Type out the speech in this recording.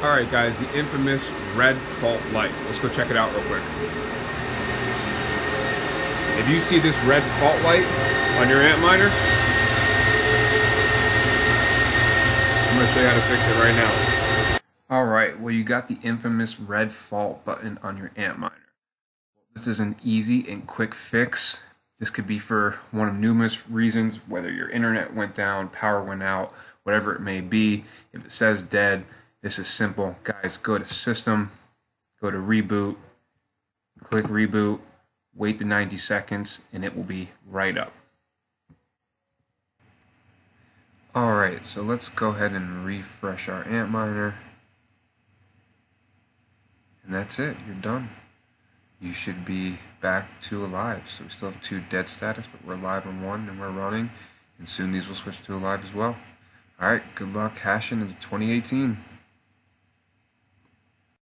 Alright guys, the infamous red fault light. Let's go check it out real quick. If you see this red fault light on your Antminer, I'm to show you how to fix it right now. Alright, well you got the infamous red fault button on your Antminer. This is an easy and quick fix. This could be for one of numerous reasons, whether your internet went down, power went out, whatever it may be. If it says dead, this is simple. Guys, go to System, go to Reboot, click Reboot, wait the 90 seconds, and it will be right up. Alright, so let's go ahead and refresh our Antminer. And that's it, you're done. You should be back to alive. So we still have two dead status, but we're alive on one and we're running. And soon these will switch to alive as well. Alright, good luck hashing into 2018.